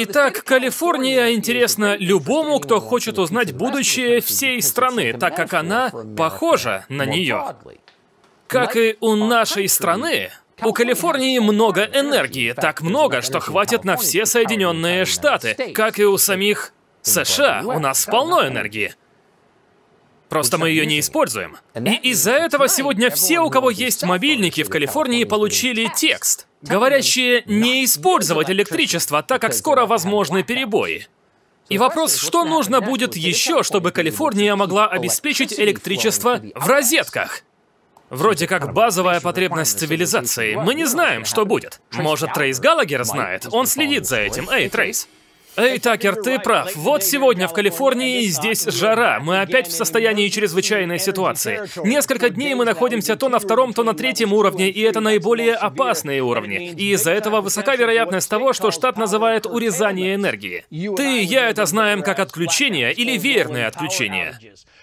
Итак, Калифорния интересна любому, кто хочет узнать будущее всей страны, так как она похожа на нее. Как и у нашей страны, у Калифорнии много энергии, так много, что хватит на все Соединенные Штаты. Как и у самих США, у нас полно энергии. Просто мы ее не используем. И из-за этого сегодня все, у кого есть мобильники в Калифорнии, получили текст, говорящие не использовать электричество, так как скоро возможны перебои. И вопрос, что нужно будет еще, чтобы Калифорния могла обеспечить электричество в розетках? Вроде как базовая потребность цивилизации. Мы не знаем, что будет. Может, Трейс Галагер знает? Он следит за этим. Эй, Трейс. Эй, Такер, ты прав. Вот сегодня в Калифорнии здесь жара. Мы опять в состоянии чрезвычайной ситуации. Несколько дней мы находимся то на втором, то на третьем уровне, и это наиболее опасные уровни. И из-за этого высока вероятность того, что штат называет урезание энергии. Ты и я это знаем как отключение или веерное отключение.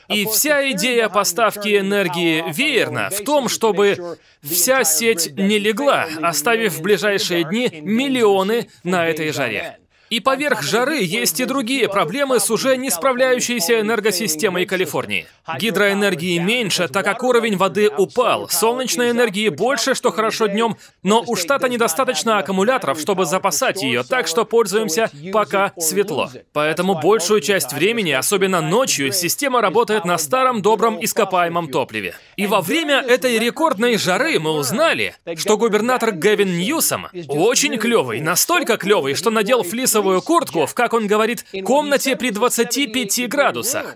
И вся идея поставки энергии веерна в том, чтобы вся сеть не легла, оставив в ближайшие дни миллионы на этой жаре. И поверх жары есть и другие проблемы с уже не справляющейся энергосистемой Калифорнии. Гидроэнергии меньше, так как уровень воды упал. Солнечной энергии больше, что хорошо днем, но у штата недостаточно аккумуляторов, чтобы запасать ее, так что пользуемся пока светло. Поэтому большую часть времени, особенно ночью, система работает на старом добром ископаемом топливе. И во время этой рекордной жары мы узнали, что губернатор Гэвин Ньюсом очень клевый, настолько клевый, что надел флис флисовую куртку в, как он говорит, комнате при 25 градусах.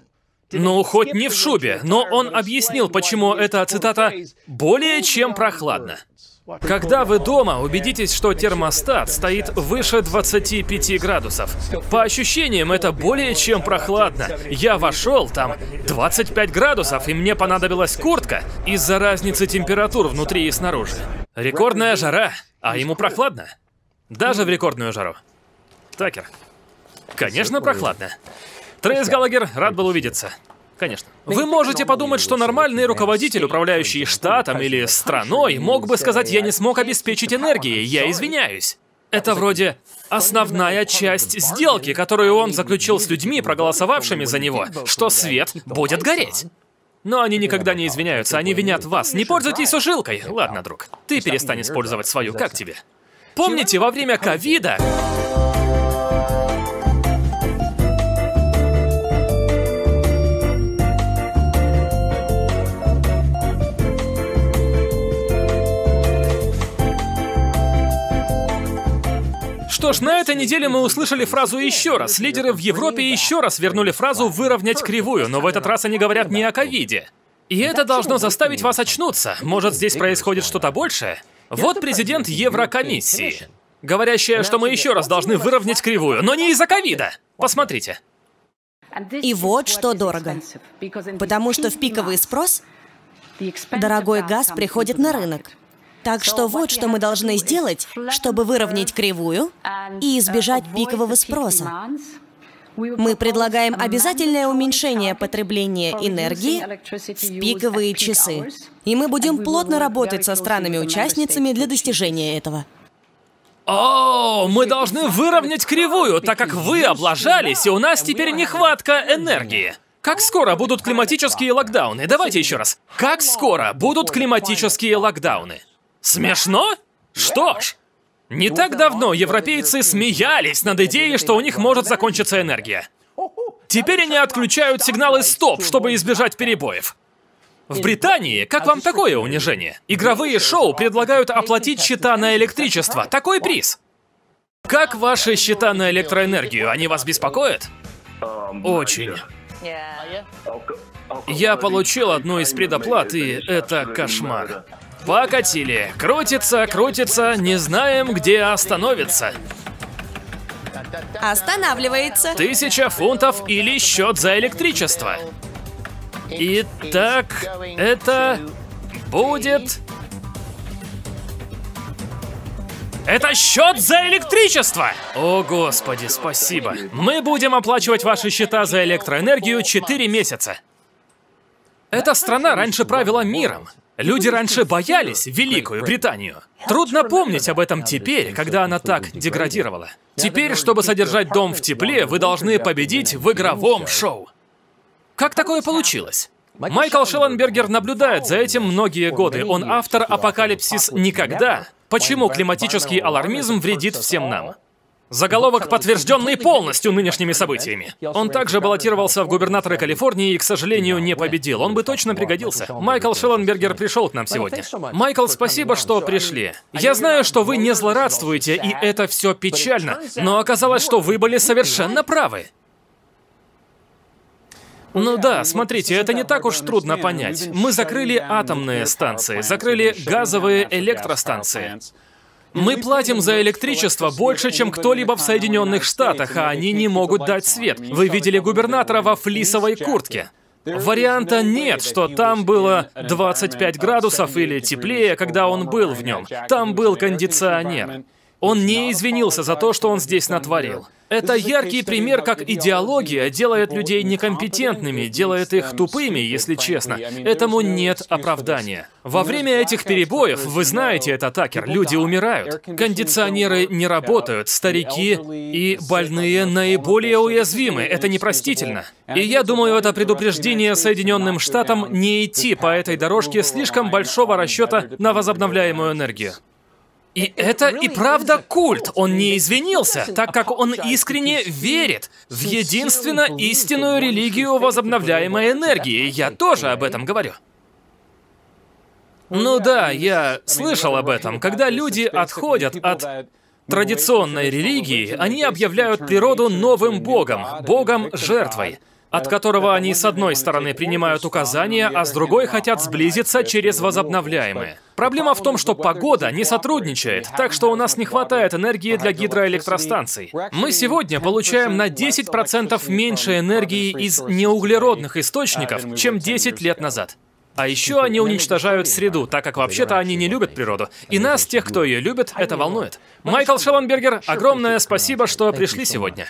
Ну, хоть не в шубе, но он объяснил, почему это, цитата, «более чем прохладно». Когда вы дома, убедитесь, что термостат стоит выше 25 градусов. По ощущениям, это более чем прохладно. Я вошел, там 25 градусов, и мне понадобилась куртка из-за разницы температур внутри и снаружи. Рекордная жара, а ему прохладно. Даже в рекордную жару. Такер. Конечно, прохладно. Трейс Галагер, рад был увидеться. Конечно. Вы можете подумать, что нормальный руководитель, управляющий штатом или страной, мог бы сказать, я не смог обеспечить энергией, я извиняюсь. Это вроде основная часть сделки, которую он заключил с людьми, проголосовавшими за него, что свет будет гореть. Но они никогда не извиняются, они винят вас. Не пользуйтесь сушилкой. Ладно, друг, ты перестань использовать свою, как тебе? Помните, во время ковида... Что ж, на этой неделе мы услышали фразу еще раз. Лидеры в Европе еще раз вернули фразу «выровнять кривую», но в этот раз они говорят не о ковиде. И это должно заставить вас очнуться. Может, здесь происходит что-то большее? Вот президент Еврокомиссии, говорящая, что мы еще раз должны выровнять кривую, но не из-за ковида. Посмотрите. И вот что дорого. Потому что в пиковый спрос дорогой газ приходит на рынок. Так что вот что мы должны сделать, чтобы выровнять кривую и избежать пикового спроса. Мы предлагаем обязательное уменьшение потребления энергии в пиковые часы. И мы будем плотно работать со странами-участницами для достижения этого. О, мы должны выровнять кривую, так как вы облажались, и у нас теперь нехватка энергии. Как скоро будут климатические локдауны? Давайте еще раз. Как скоро будут климатические локдауны? Смешно? Что ж, не так давно европейцы смеялись над идеей, что у них может закончиться энергия. Теперь они отключают сигналы «стоп», чтобы избежать перебоев. В Британии, как вам такое унижение? Игровые шоу предлагают оплатить счета на электричество. Такой приз. Как ваши счета на электроэнергию? Они вас беспокоят? Очень. Я получил одну из предоплат, и это кошмар. Покатили. Крутится, крутится, не знаем, где остановится. Останавливается. Тысяча фунтов или счет за электричество. Итак, это будет... Это счет за электричество! О, господи, спасибо. Мы будем оплачивать ваши счета за электроэнергию 4 месяца. Эта страна раньше правила миром. Люди раньше боялись Великую Британию. Трудно помнить об этом теперь, когда она так деградировала. Теперь, чтобы содержать дом в тепле, вы должны победить в игровом шоу. Как такое получилось? Майкл Шелленбергер наблюдает за этим многие годы. Он автор «Апокалипсис никогда». Почему климатический алармизм вредит всем нам? Заголовок, подтвержденный полностью нынешними событиями. Он также баллотировался в губернаторы Калифорнии и, к сожалению, не победил. Он бы точно пригодился. Майкл Шелленбергер пришел к нам сегодня. Майкл, спасибо, что пришли. Я знаю, что вы не злорадствуете, и это все печально, но оказалось, что вы были совершенно правы. Ну да, смотрите, это не так уж трудно понять. Мы закрыли атомные станции, закрыли газовые электростанции. Мы платим за электричество больше, чем кто-либо в Соединенных Штатах, а они не могут дать свет. Вы видели губернатора во флисовой куртке. Варианта нет, что там было 25 градусов или теплее, когда он был в нем. Там был кондиционер. Он не извинился за то, что он здесь натворил. Это яркий пример, как идеология делает людей некомпетентными, делает их тупыми, если честно. Этому нет оправдания. Во время этих перебоев, вы знаете это, Такер, люди умирают. Кондиционеры не работают, старики и больные наиболее уязвимы. Это непростительно. И я думаю, это предупреждение Соединенным Штатам не идти по этой дорожке слишком большого расчета на возобновляемую энергию. И это и правда культ. Он не извинился, так как он искренне верит в единственно истинную религию возобновляемой энергии. Я тоже об этом говорю. Ну да, я слышал об этом. Когда люди отходят от традиционной религии, они объявляют природу новым богом, богом-жертвой от которого они с одной стороны принимают указания, а с другой хотят сблизиться через возобновляемые. Проблема в том, что погода не сотрудничает, так что у нас не хватает энергии для гидроэлектростанций. Мы сегодня получаем на 10% меньше энергии из неуглеродных источников, чем 10 лет назад. А еще они уничтожают среду, так как вообще-то они не любят природу. И нас, тех, кто ее любит, это волнует. Майкл Шелленбергер, огромное спасибо, что пришли сегодня.